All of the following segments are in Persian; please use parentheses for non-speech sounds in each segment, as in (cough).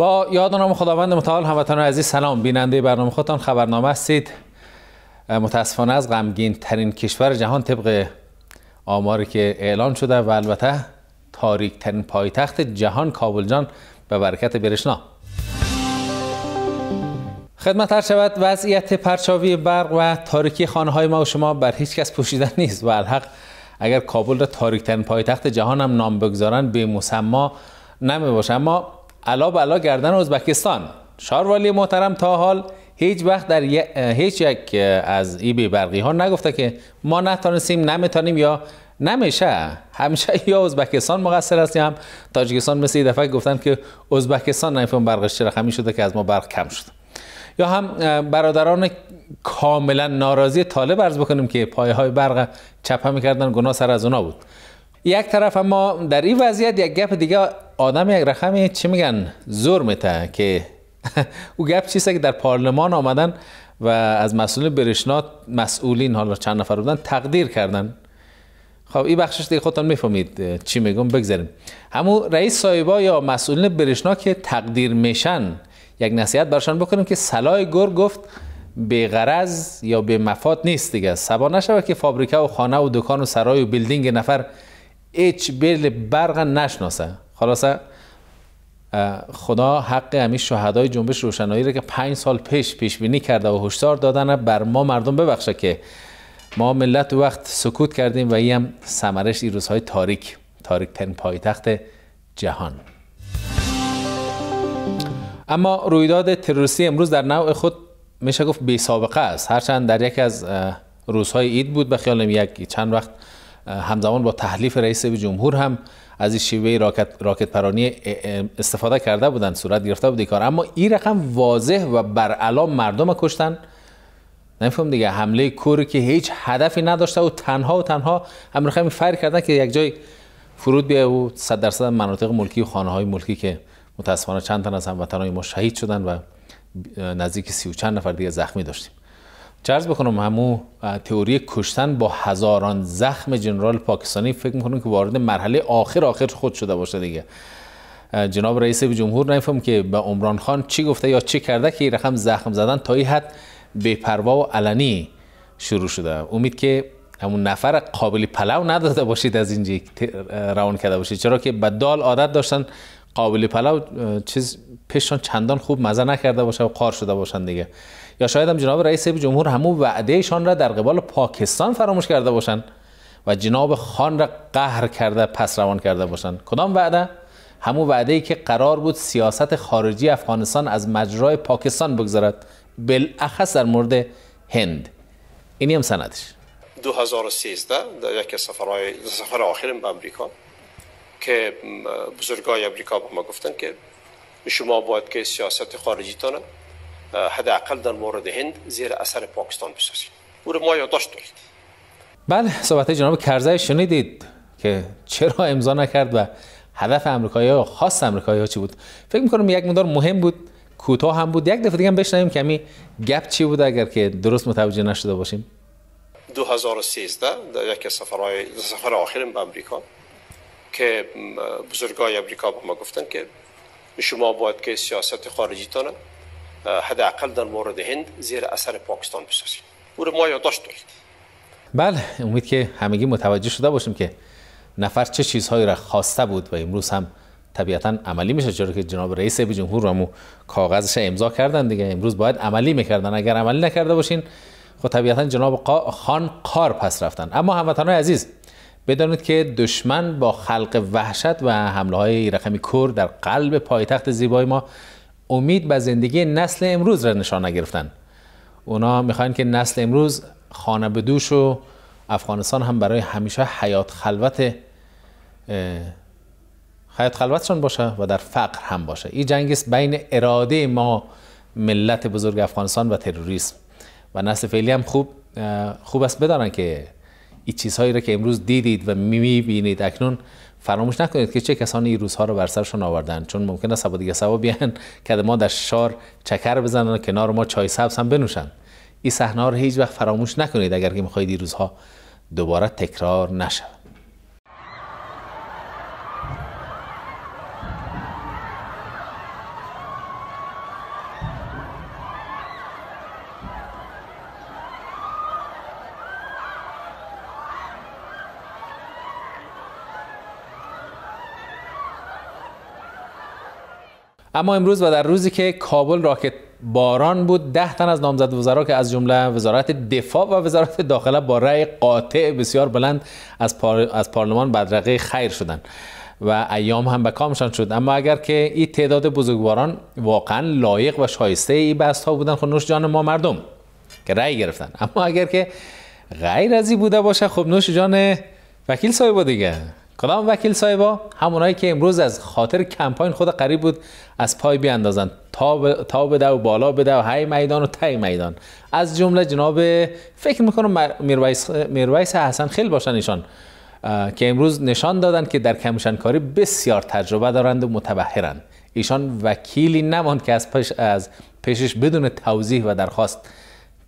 با یاد نام خداوند متعال هموطنان عزیز سلام. بیننده برنامه خودتان خبرنامه هستید. متاسفانه از غمگین ترین کشور جهان طبق آماری که اعلان شده و البته تاریک ترین پایتخت جهان کابل جان به برکت برشنا. خدمت هر شود وضعیت پرچاوی برق و تاریکی خانه های ما و شما بر هیچ کس پوشیده (laughs) نیست. و الحق اگر کابل را تاریک ترین پایتخت جهان هم نام بگذارن به مسما نمی باشه. اما علا بلا گردن ازبکستان. شاروالی محترم تا حال هیچ وقت در هیچ یک از ای بی برقی ها نگفته که ما نتانستیم نمی‌تونیم یا نمیشه. همیشه یا ازبکستان مقصر است یا هم تاجیکستان مثل دفعه گفتن که ازبکستان نمیفهم برقش چرا خمی شده که از ما برق کم شد یا هم برادران کاملا ناراضی طالب عرض بکنیم که پایه های برق چپه می‌کردن گناه سر از اونا بود. یک طرف اما در این وضعیت یک گپ دیگه آدم یک رقمی چی میگن؟ زور میته که (laughs) او گپ چیسته که در پارلمان آمدن و از مسئول برشنات مسئولین حالا چند نفر بودن تقدیر کردن. خب این بخشش دیگه خودتان می‌فهمید چی میگم بگذاریم. همون رئیس صاحبا یا مسئولین برشنا که تقدیر میشن یک نصیحت برشان بکنیم که سلای گور گفت به غرض یا به مفاد نیست دیگه. سبا نشوه که فابریکه و خانه و دکان و سرای و بیلدینگ نفر هیچ بیل برق نشناسه. خلاصه خدا حق همین شهدای جنبش روشنایی را که پنج سال پیش پیش بینی کرده و هشدار دادن بر ما مردم ببخشه که ما ملت وقت سکوت کردیم و این هم سمرش این روزهای تاریک تاریک ترین پایتخت جهان. اما رویداد تروریستی امروز در نوع خود میشه گفت بی سابقه است. هرچند در یک از روزهای عید بود به خیالم یک چند وقت همزمان با تحلیف رئیس جمهور هم از این شیوه راکت, راکت پرانی استفاده کرده بودند صورت گرفته بود کار. اما این رقم واضح و بر مردم کشتن. نفهم دیگه حمله کوری که هیچ هدفی نداشته و تنها و تنها هم خیلی فر کردن که یک جای فرود بیا و 100 درصد مناطق ملکی و خانه های ملکی که متاسفانه چند تن از هموطنان ما شهید شدن و نزدیک سی و چند نفر دیگه زخمی داشتیم. چرز بکنم همو تئوری کشتن با هزاران زخم جنرال پاکستانی فکر می‌کنم که وارد مرحله آخر آخر خود شده باشه دیگه. جناب رئیس جمهور نفهم که به عمران خان چی گفته یا چی کرده که این رقم زخم زدن تا این حد پروا و علنی شروع شده. امید که همون نفر قابلی پلو نداده باشید از اینجا روان کرده باشید. چرا که بدال عادت داشتن قابلی پلو چیز پیشان چندان خوب مزه نکرده باشه و قار شده باشن دیگه. یا شاید هم جناب رئیس جمهور همون وعدهشان را در قبال پاکستان فراموش کرده باشند و جناب خان را قهر کرده پس روان کرده باشند کدام وعده؟ همون وعده ای که قرار بود سیاست خارجی افغانستان از مجرای پاکستان بگذارد بالاخص در مورد هند. اینی هم سندش. 2013 در یک سفرهای سفر آخرم به امریکا. که بزرگای امریکا به ما گفتن که شما باید که سیاست خارجیتان حداقل در مورد هند زیر اثر پاکستان بسازیم او ما یادداشت داریم. بله صحبت جناب کرزی شنیدید که چرا امضا نکرد و هدف امریکایی ها خاص امریکایی ها چی بود؟ فکر می‌کنم یک مدار مهم بود کوتاه هم بود. یک دفعه دیگه هم بشنویم که می گپ چی بود اگر که درست متوجه نشده باشیم. 2013 در یک سفرهای سفر آخرم به امریکا که بزرگای امریکا به ما گفتن که شما باید که سیاست خارجیتان حداقل در مورد هند زیر اثر پاکستان بسازیم او رو ما یادداشت داریم. بله امید که همگی متوجه شده باشیم که نفر چه چیزهایی را خواسته بود و امروز هم طبیعتا عملی میشه چرا که جناب رئیس جمهور رو کاغذش امضا کردن دیگه. امروز باید عملی می‌کردن. اگر عملی نکرده باشین خب طبیعتا جناب خان قار پس رفتن. اما هموطنان عزیز بدانید که دشمن با خلق وحشت و حمله های رقمی کور در قلب پایتخت زیبای ما امید به زندگی نسل امروز را نشان نگرفتن اونا می‌خواین که نسل امروز خانه به دوش و افغانستان هم برای همیشه حیات خلوت حیات خلوتشان باشه و در فقر هم باشه. این جنگ است بین اراده ما ملت بزرگ افغانستان و تروریسم. و نسل فعلی هم خوب خوب است بدانن که این چیزهایی را که امروز دیدید و می‌بینید اکنون فراموش نکنید که چه کسانی این روزها رو بر سرشون آوردن. چون ممکنه سبا دیگه سبا بیان (laughs) که ما در شار چکر بزنن و کنار ما چای سبز هم بنوشن. این صحنه رو هیچ وقت فراموش نکنید اگر که می‌خواهید این روزها دوباره تکرار نشود. اما امروز و در روزی که کابل راکت باران بود ده تن از نامزد وزرا که از جمله وزارت دفاع و وزارت داخله با رأی قاطع بسیار بلند از, از پارلمان بدرقه خیر شدند و ایام هم به کامشان شد. اما اگر که این تعداد بزرگواران واقعا لایق و شایسته ای بست ها بودن خب نوش جان ما مردم که رأی گرفتن. اما اگر که غیر از بوده باشه خب نوش جان وکیل صاحب دیگه. کدام وکیل صاحبا؟ همونایی که امروز از خاطر کمپاین خود قریب بود از پای بیاندازن. تا تا بده و بالا بده و های میدان و تای میدان. از جمله جناب فکر می‌کنم میرویس میرویس حسن خیل باشن ایشان. که امروز نشان دادن که در کاری بسیار تجربه دارند و متبهرند. ایشان وکیلی نماند که از, پیش از پیشش بدون توضیح و درخواست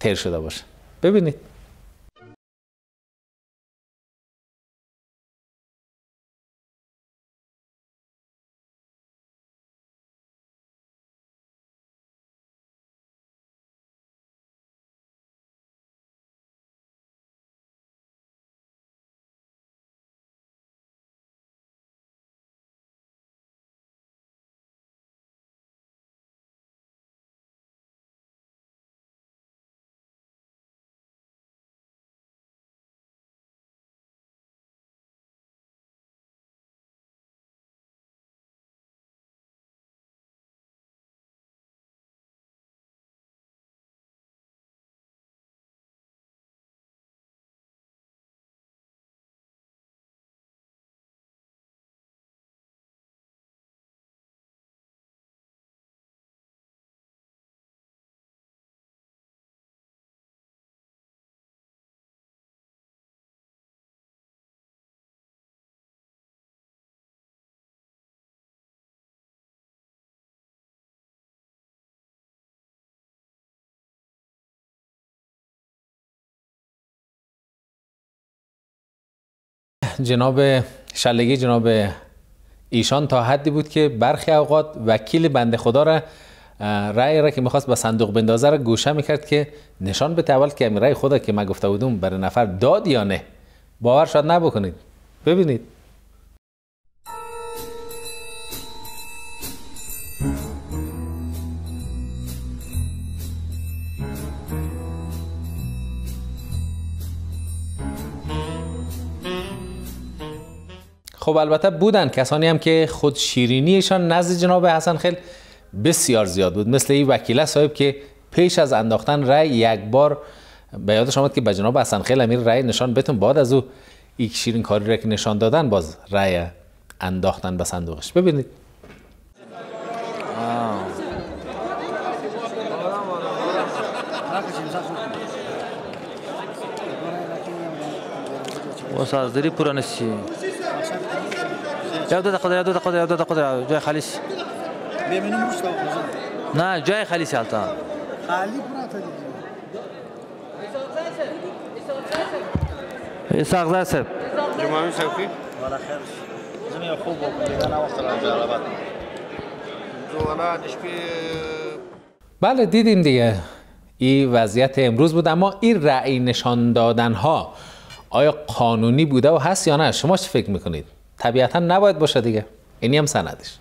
تیر شده باشه. ببینید. جناب شلگی جناب ایشان تا حدی بود که برخی اوقات وکیل بنده خدا را رأی را که می‌خواست به صندوق بندازه را گوشه می‌کرد که نشان به اول که رأی خدا که من گفته بودم برای نفر داد یا نه. باور شاید نبکنید. ببینید. خب البته بودن کسانی هم که خود شیرینیشان نزد جناب حسن خیل بسیار زیاد بود. مثل این وکیله صاحب که پیش از انداختن رأی یک بار به یادش آمد که به جناب حسن خیل امیر رأی نشان بتون بعد از او یک شیرین کاری را که نشان دادن باز رأی انداختن به صندوقش. ببینید. وسازداری پرانسی یاد دو دقیقه یاد دو دقیقه یاد دو دقیقه جای خالیش ببینیم روش نه جای خالیش حالتا خالی پورا اسحاق زاده صاحب جمعه صوفی والا خیر زمین خوب دیگه نه وقت بله دیدیم دیگه. این وضعیت امروز بود اما این رأی نشان دادن ها آیا قانونی بوده و هست یا نه؟ شما چه فکر می‌کنید؟ طبیعتا نباید باشه دیگه. اینی هم سندش.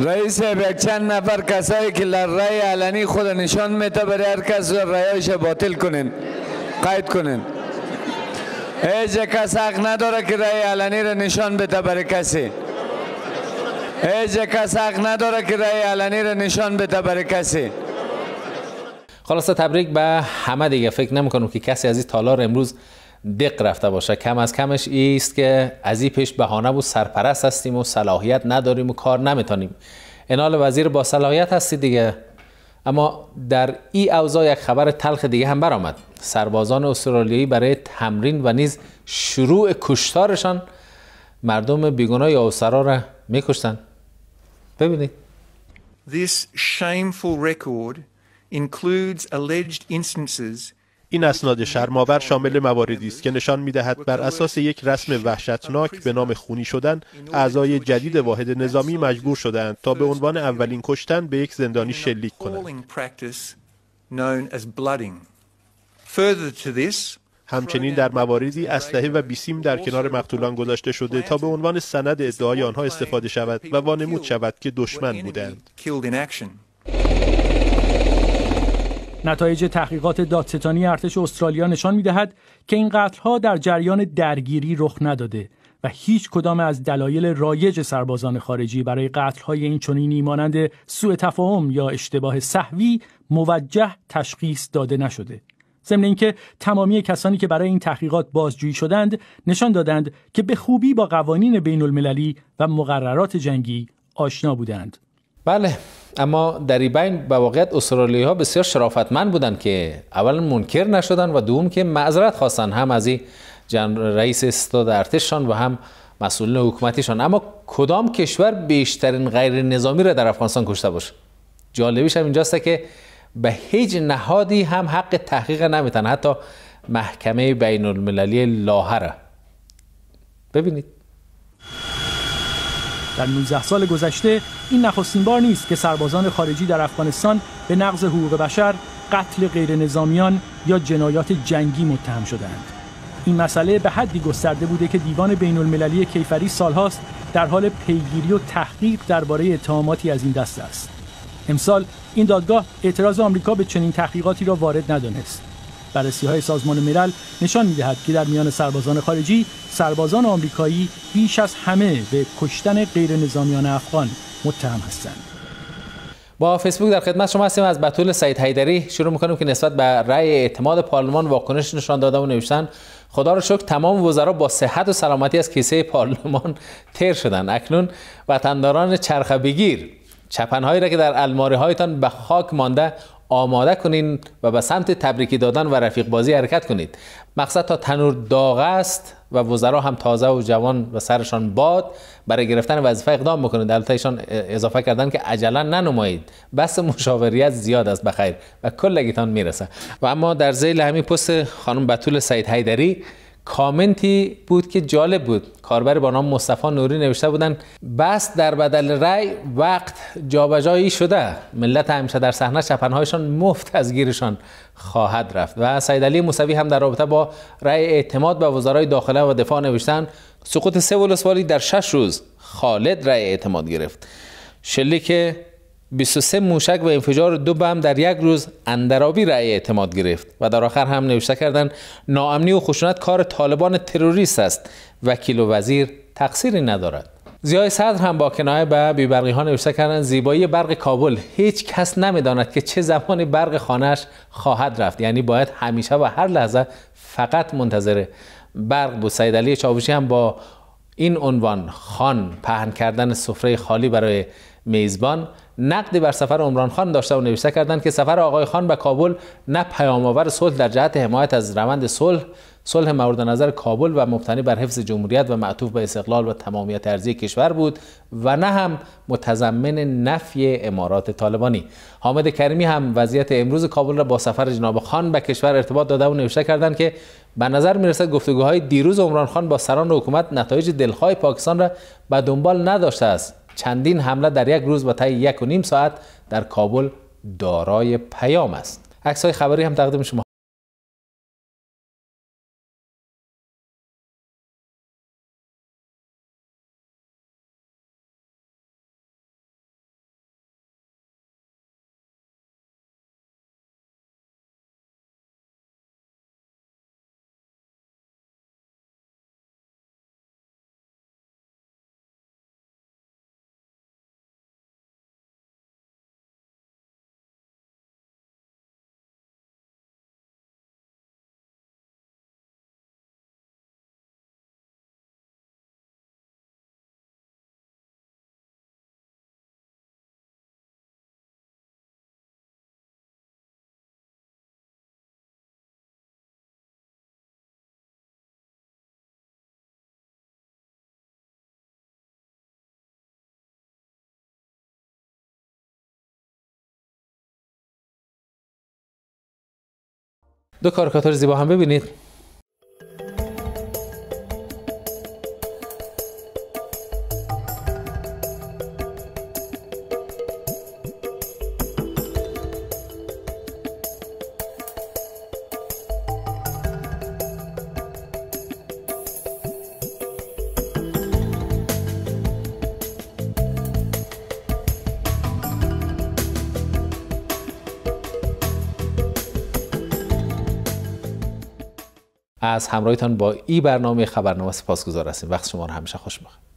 رئیس یک چند نفر کسایی که رای علنی خود نشان میته برای هر کس رایش باطل کنین قید کنین. هیچ کس حق نداره که رای علنی را نشان بده برای کسی. هیچ کس حق نداره که رای علنی را نشان بده برای کسی. خلاصه تبریک به همه دیگه. فکر نمی‌کنم که کسی از این تالار امروز دق رفته باشه. کم از کمش ایست که از این پیش بهانه بود سرپرست هستیم و صلاحیت نداریم و کار نمی‌تونیم. انال وزیر با صلاحیت هستی دیگه. اما در ای اوضاع یک خبر تلخ دیگه هم برآمد. سربازان استرالیایی برای تمرین و نیز شروع کشتارشان مردم بیگناه اوسرا را میکشتن ببینید. This shameful record includes alleged instances این اسناد شرماور شامل مواردی است که نشان می‌دهد بر اساس یک رسم وحشتناک به نام خونی شدن اعضای جدید واحد نظامی مجبور شدند تا به عنوان اولین کشتن به یک زندانی شلیک کنند. همچنین در مواردی اسلحه و بیسیم در کنار مقتولان گذاشته شده تا به عنوان سند ادعای آنها استفاده شود و وانمود شود که دشمن بودند. نتایج تحقیقات دادستانی ارتش استرالیا نشان می‌دهد که این قتل‌ها در جریان درگیری رخ نداده و هیچ کدام از دلایل رایج سربازان خارجی برای قتل‌های این چنینی مانند سوء تفاهم یا اشتباه صحوی موجه تشخیص داده نشده. ضمن اینکه تمامی کسانی که برای این تحقیقات بازجویی شدند نشان دادند که به خوبی با قوانین بین المللی و مقررات جنگی آشنا بودند. بله اما در این بین به واقعیت استرالیایی ها بسیار شرافتمند بودند که اولا منکر نشدن و دوم که معذرت خواستن هم از این رئیس استاد ارتششان و هم مسئولین حکومتیشان. اما کدام کشور بیشترین غیر نظامی را در افغانستان کشته باشه جالبیش هم اینجاست که به هیچ نهادی هم حق تحقیق نمیتن حتی محکمه بین المللی لاهره ببینید. در 19 سال گذشته این نخستین بار نیست که سربازان خارجی در افغانستان به نقض حقوق بشر، قتل غیر نظامیان یا جنایات جنگی متهم شدند. این مسئله به حدی گسترده بوده که دیوان بین المللی کیفری سالهاست در حال پیگیری و تحقیق درباره اتهاماتی از این دست است. امسال این دادگاه اعتراض آمریکا به چنین تحقیقاتی را وارد ندانست. بررسی های سازمان ملل نشان می دهد که در میان سربازان خارجی سربازان آمریکایی بیش از همه به کشتن غیر نظامیان افغان متهم هستند. با فیسبوک در خدمت شما هستیم از بطول سعید حیدری شروع می‌کنیم که نسبت به رأی اعتماد پارلمان واکنش نشان داده و نوشتن خدا رو شکر تمام وزرا با صحت و سلامتی از کیسه پارلمان (laughs) تیر شدن اکنون وطنداران چرخه بگیر چپنهایی را که در الماری هایتان به خاک مانده آماده کنین و به سمت تبریکی دادن و رفیق بازی حرکت کنید. مقصد تا تنور داغ است و وزرا هم تازه و جوان و سرشان باد. برای گرفتن وظیفه اقدام بکنید. البته ایشان اضافه کردن که عجلا ننمایید. بس مشاوریت زیاد است. بخیر. و کلگیتان می‌رسه. و اما در زیل همین پست خانم بتول سعید حیدری کامنتی بود که جالب بود. کاربر با نام مصطفی نوری نوشته بودن بس در بدل رأی وقت جابجایی شده. ملت همیشه در صحنه چپنهایشان مفت از گیرشان خواهد رفت. و سید علی موسوی هم در رابطه با رأی اعتماد به وزرای داخله و دفاع نوشتن سقوط سه ولسوالی در شش روز خالد رأی اعتماد گرفت. شلیک 23 موشک و انفجار دو بم در یک روز اندرابی رأی اعتماد گرفت و در آخر هم نوشته کردن ناامنی و خشونت کار طالبان تروریست است. وکیل و وزیر تقصیری ندارد. زیای صدر هم با کنایه به بیبرقی ها نوشته کردن زیبایی برق کابل. هیچ کس نمی‌داند که چه زمانی برق خانهش خواهد رفت. یعنی باید همیشه و هر لحظه فقط منتظر برق بود. سید علی چاوشی هم با این عنوان خان پهن کردن سفره خالی برای میزبان نقدی بر سفر عمران خان داشته و نوشته کردند که سفر آقای خان به کابل نه پیامآور صلح در جهت حمایت از روند صلح صلح مورد نظر کابل و مبتنی بر حفظ جمهوریت و معطوف به استقلال و تمامیت ارضی کشور بود و نه هم متضمن نفی امارات طالبانی. حامد کریمی هم وضعیت امروز کابل را با سفر جناب خان به کشور ارتباط داده و نوشته کردند که به نظر می‌رسد گفتگوهای دیروز عمران خان با سران حکومت نتایج دلخواه پاکستان را به دنبال نداشته است. چندین حمله در یک روز و طی یک و نیم ساعت در کابل دارای پیام است. عکس های خبری هم تقدیم شما دو کاریکاتور زیبا هم ببینید. از همراهیتان با این برنامه خبرنامه سپاسگزار هستیم. وقت شما رو همیشه خوش بخیر